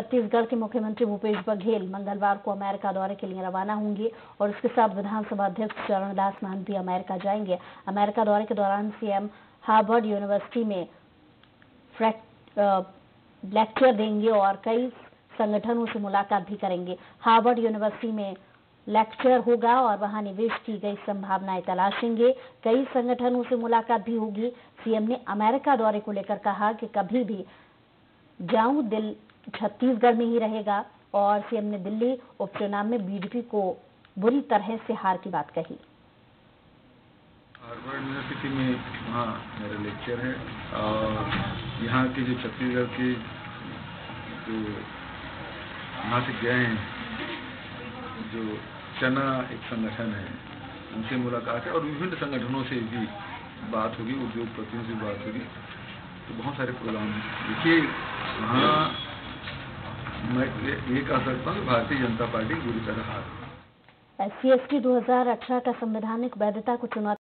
छत्तीसगढ़ के मुख्यमंत्री भूपेश बघेल मंगलवार को अमेरिका दौरे के लिए रवाना होंगे और इसके साथ विधानसभा अध्यक्ष चरणदास महंत भी अमेरिका जाएँगे। अमेरिका दौरे के दौरान सीएम हार्वर्ड यूनिवर्सिटी में लेक्चर देंगे और कई संगठनों से मुलाकात भी करेंगे। हार्वर्ड यूनिवर्सिटी में लेक्चर होगा और वहाँ निवेश की गई संभावनाएँ तलाशेंगे। कई संगठनों से मुलाकात भी होगी। सीएम ने अमेरिका दौरे को लेकर कहा कि कभी भी जाऊँ दिल छत्तीसगढ़ में ही रहेगा और सीएम ने दिल्ली उपचुनाव में बीजेपी को बुरी तरह से हार की बात कही। हार्वर्ड यूनिवर्सिटी में वहाँ मेरा लेक्चर है। और यहाँ के जो छत्तीसगढ़ के जो यहाँ से गए हैं, जो चना एक संगठन है, उनसे मुलाकात है और विभिन्न संगठनों से भी बात होगी, उद्योगपतियों से बात होगी। तो बहुत सारे प्रोग्राम देखिए वहाँ मैं ये कह सकता हूँ भारतीय जनता पार्टी बुरी तरह हार एस सी एस टी दो हज़ार अठारह का संवैधानिक वैधता को चुनौती